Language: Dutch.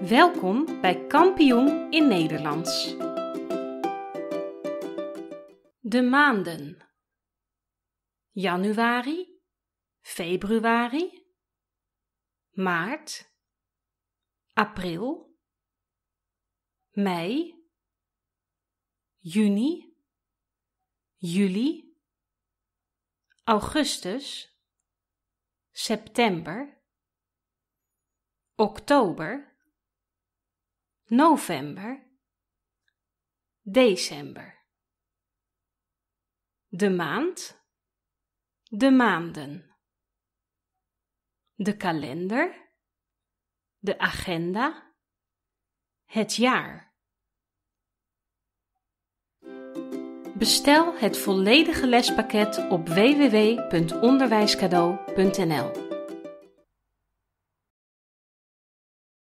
Welkom bij Kampioen in Nederlands. De maanden: januari, februari, maart, april, mei, juni, juli, augustus, september, oktober, november, december. De maand, de maanden. De kalender, de agenda, het jaar. Bestel het volledige lespakket op www.onderwijscadeau.nl